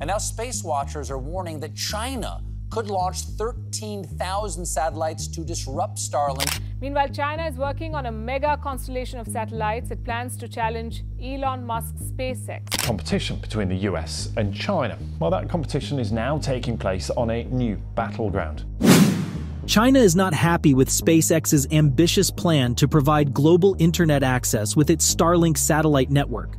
And now space watchers are warning that China could launch 13,000 satellites to disrupt Starlink. Meanwhile, China is working on a mega constellation of satellites. It plans to challenge Elon Musk's SpaceX. Competition between the US and China. Well, that competition is now taking place on a new battleground. China is not happy with SpaceX's ambitious plan to provide global internet access with its Starlink satellite network.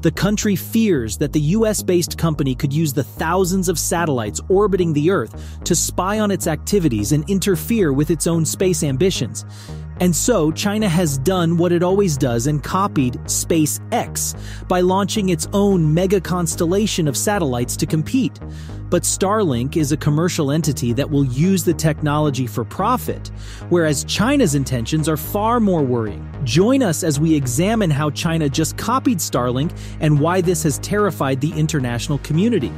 The country fears that the US-based company could use the thousands of satellites orbiting the Earth to spy on its activities and interfere with its own space ambitions. And so, China has done what it always does and copied SpaceX by launching its own mega constellation of satellites to compete. But Starlink is a commercial entity that will use the technology for profit, whereas China's intentions are far more worrying. Join us as we examine how China just copied Starlink and why this has terrified the international community.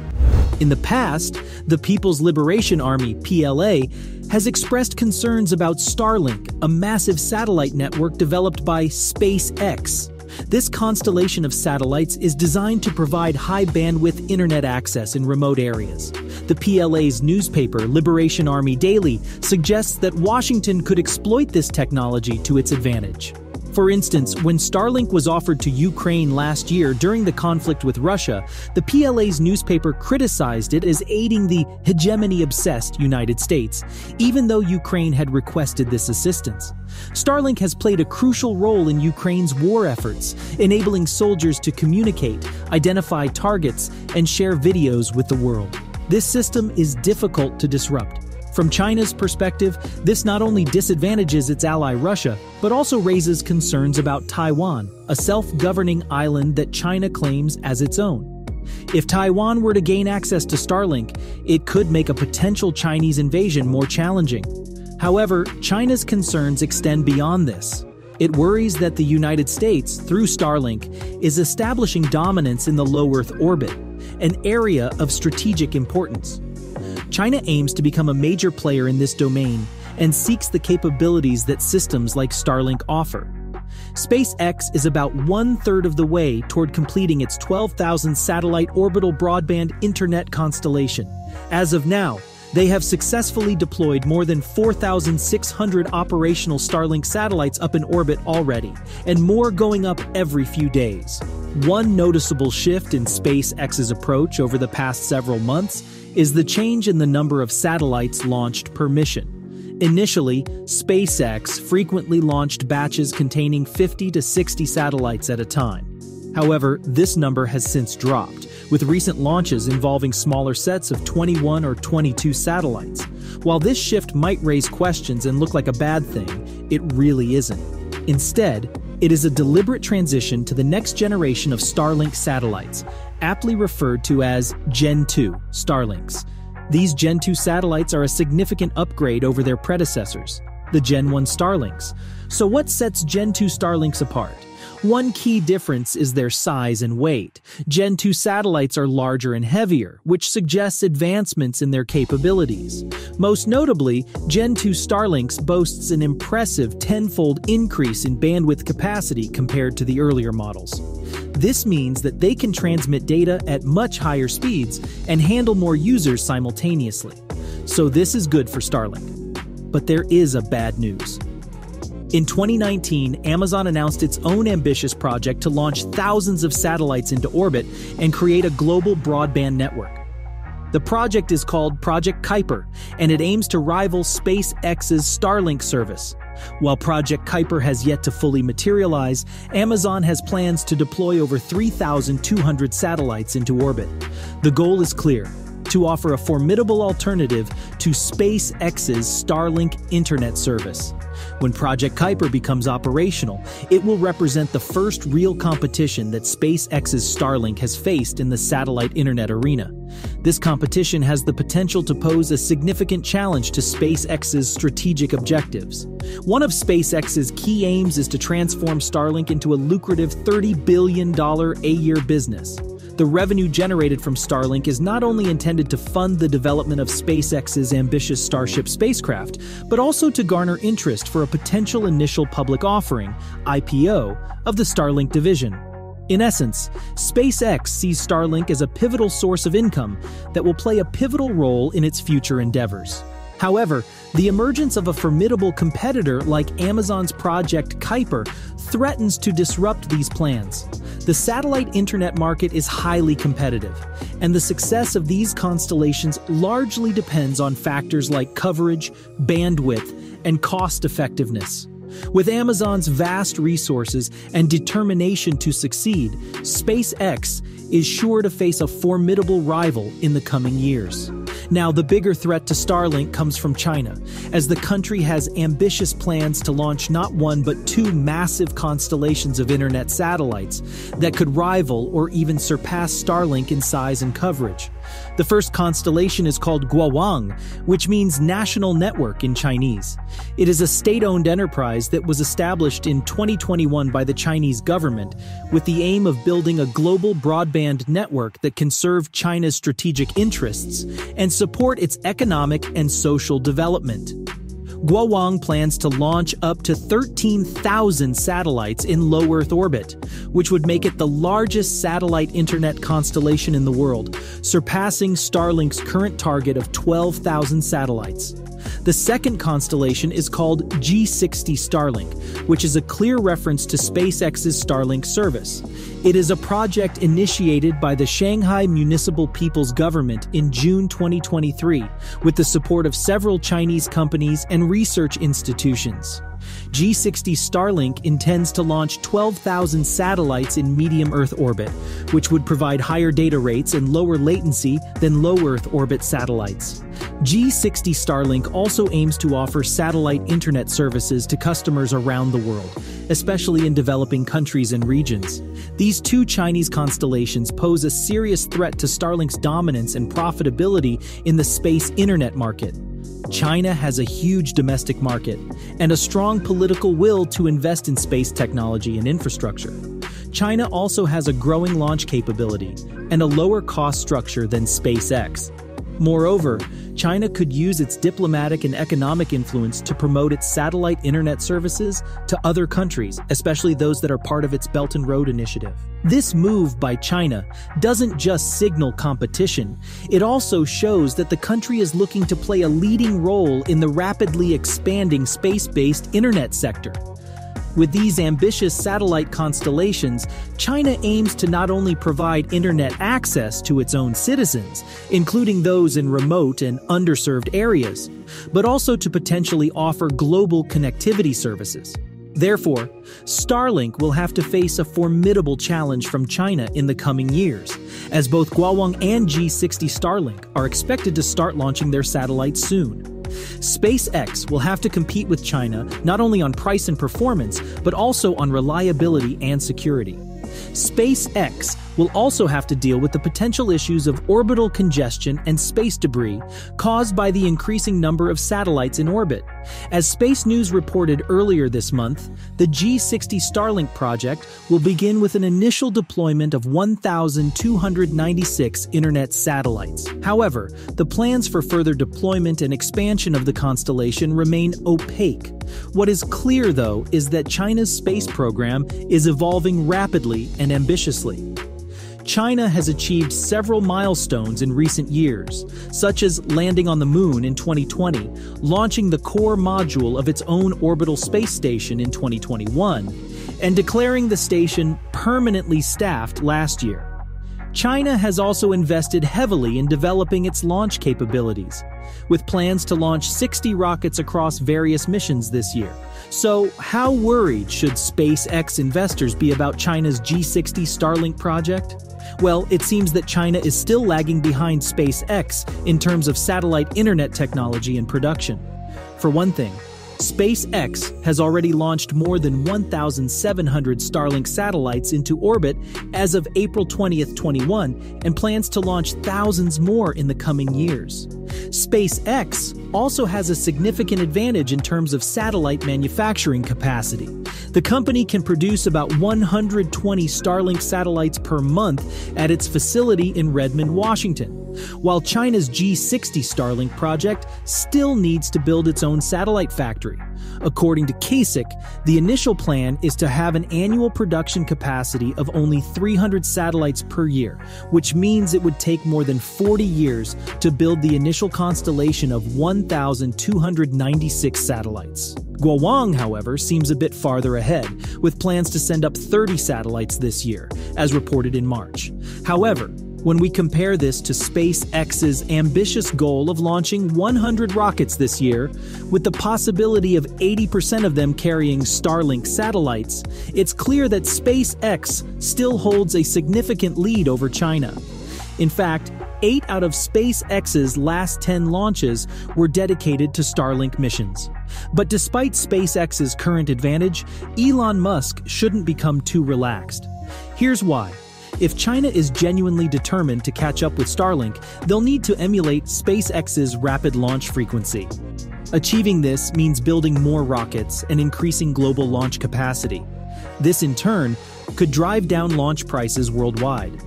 In the past, the People's Liberation Army, PLA, has expressed concerns about Starlink, a massive satellite network developed by SpaceX. This constellation of satellites is designed to provide high bandwidth internet access in remote areas. The PLA's newspaper, Liberation Army Daily, suggests that Washington could exploit this technology to its advantage. For instance, when Starlink was offered to Ukraine last year during the conflict with Russia, the PLA's newspaper criticized it as aiding the hegemony-obsessed United States, even though Ukraine had requested this assistance. Starlink has played a crucial role in Ukraine's war efforts, enabling soldiers to communicate, identify targets, and share videos with the world. This system is difficult to disrupt, from China's perspective, this not only disadvantages its ally Russia, but also raises concerns about Taiwan, a self-governing island that China claims as its own. If Taiwan were to gain access to Starlink, it could make a potential Chinese invasion more challenging. However, China's concerns extend beyond this. It worries that the United States, through Starlink, is establishing dominance in the low Earth orbit, an area of strategic importance. China aims to become a major player in this domain and seeks the capabilities that systems like Starlink offer. SpaceX is about one third of the way toward completing its 12,000 satellite orbital broadband internet constellation. As of now, they have successfully deployed more than 4,600 operational Starlink satellites up in orbit already, and more going up every few days. One noticeable shift in SpaceX's approach over the past several months is the change in the number of satellites launched per mission. Initially, SpaceX frequently launched batches containing 50 to 60 satellites at a time. However, this number has since dropped, with recent launches involving smaller sets of 21 or 22 satellites. While this shift might raise questions and look like a bad thing, it really isn't. Instead, it is a deliberate transition to the next generation of Starlink satellites, aptly referred to as Gen 2 Starlinks. These Gen 2 satellites are a significant upgrade over their predecessors, the Gen 1 Starlinks. So what sets Gen 2 Starlinks apart? One key difference is their size and weight. Gen 2 satellites are larger and heavier, which suggests advancements in their capabilities. Most notably, Gen 2 Starlinks boasts an impressive tenfold increase in bandwidth capacity compared to the earlier models. This means that they can transmit data at much higher speeds and handle more users simultaneously. So this is good for Starlink. But there is a bad news. In 2019, Amazon announced its own ambitious project to launch thousands of satellites into orbit and create a global broadband network. The project is called Project Kuiper, and it aims to rival SpaceX's Starlink service. While Project Kuiper has yet to fully materialize, Amazon has plans to deploy over 3,200 satellites into orbit. The goal is clear to offer a formidable alternative to SpaceX's Starlink internet service. When Project Kuiper becomes operational, it will represent the first real competition that SpaceX's Starlink has faced in the satellite internet arena. This competition has the potential to pose a significant challenge to SpaceX's strategic objectives. One of SpaceX's key aims is to transform Starlink into a lucrative $30 billion a year business. The revenue generated from Starlink is not only intended to fund the development of SpaceX's ambitious Starship spacecraft, but also to garner interest for a potential initial public offering, IPO, of the Starlink division. In essence, SpaceX sees Starlink as a pivotal source of income that will play a pivotal role in its future endeavors. However, the emergence of a formidable competitor like Amazon's Project Kuiper threatens to disrupt these plans. The satellite internet market is highly competitive, and the success of these constellations largely depends on factors like coverage, bandwidth, and cost effectiveness. With Amazon's vast resources and determination to succeed, SpaceX is sure to face a formidable rival in the coming years. Now, the bigger threat to Starlink comes from China, as the country has ambitious plans to launch not one but two massive constellations of internet satellites that could rival or even surpass Starlink in size and coverage. The first constellation is called Guowang, which means National Network in Chinese. It is a state owned enterprise that was established in 2021 by the Chinese government with the aim of building a global broadband network that can serve China's strategic interests and support its economic and social development. Guowang plans to launch up to 13,000 satellites in low Earth orbit, which would make it the largest satellite internet constellation in the world, surpassing Starlink's current target of 12,000 satellites. The second constellation is called G60 Starlink, which is a clear reference to SpaceX's Starlink service. It is a project initiated by the Shanghai Municipal People's Government in June 2023 with the support of several Chinese companies and research institutions. G60 Starlink intends to launch 12,000 satellites in medium Earth orbit, which would provide higher data rates and lower latency than low Earth orbit satellites. G60 Starlink also aims to offer satellite internet services to customers around the world, especially in developing countries and regions. These two Chinese constellations pose a serious threat to Starlink's dominance and profitability in the space internet market. China has a huge domestic market and a strong political will to invest in space technology and infrastructure. China also has a growing launch capability and a lower cost structure than SpaceX. Moreover, China could use its diplomatic and economic influence to promote its satellite internet services to other countries, especially those that are part of its Belt and Road Initiative. This move by China doesn't just signal competition, it also shows that the country is looking to play a leading role in the rapidly expanding space based internet sector. With these ambitious satellite constellations, China aims to not only provide internet access to its own citizens, including those in remote and underserved areas, but also to potentially offer global connectivity services. Therefore, Starlink will have to face a formidable challenge from China in the coming years, as both Guowang and G60 Starlink are expected to start launching their satellites soon. SpaceX will have to compete with China not only on price and performance, but also on reliability and security. SpaceX will also have to deal with the potential issues of orbital congestion and space debris caused by the increasing number of satellites in orbit. As Space News reported earlier this month, the G60 Starlink project will begin with an initial deployment of 1,296 internet satellites. However, the plans for further deployment and expansion of the constellation remain opaque. What is clear, though, is that China's space program is evolving rapidly and ambitiously. China has achieved several milestones in recent years, such as landing on the moon in 2020, launching the core module of its own orbital space station in 2021, and declaring the station permanently staffed last year. China has also invested heavily in developing its launch capabilities, with plans to launch 60 rockets across various missions this year. So, how worried should SpaceX investors be about China's G60 Starlink project? Well, it seems that China is still lagging behind SpaceX in terms of satellite internet technology and production. For one thing, SpaceX has already launched more than 1,700 Starlink satellites into orbit as of April 20th, 21, and plans to launch thousands more in the coming years. SpaceX also has a significant advantage in terms of satellite manufacturing capacity. The company can produce about 120 Starlink satellites per month at its facility in Redmond, Washington. While China's G60 Starlink project still needs to build its own satellite factory. According to CASIC, the initial plan is to have an annual production capacity of only 300 satellites per year, which means it would take more than 40 years to build the initial constellation of 1,296 satellites. Guowang, however, seems a bit farther ahead, with plans to send up 30 satellites this year, as reported in March. However, when we compare this to SpaceX's ambitious goal of launching 100 rockets this year, with the possibility of 80% of them carrying Starlink satellites, it's clear that SpaceX still holds a significant lead over China. In fact, 8 out of SpaceX's last 10 launches were dedicated to Starlink missions. But despite SpaceX's current advantage, Elon Musk shouldn't become too relaxed. Here's why. If China is genuinely determined to catch up with Starlink, they'll need to emulate SpaceX's rapid launch frequency. Achieving this means building more rockets and increasing global launch capacity. This, in turn, could drive down launch prices worldwide.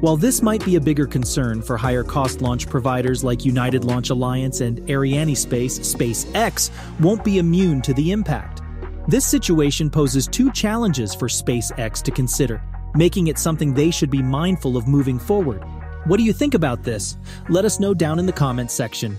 While this might be a bigger concern for higher cost launch providers like United Launch Alliance and Arianespace, SpaceX won't be immune to the impact. This situation poses two challenges for SpaceX to consider making it something they should be mindful of moving forward. What do you think about this? Let us know down in the comments section.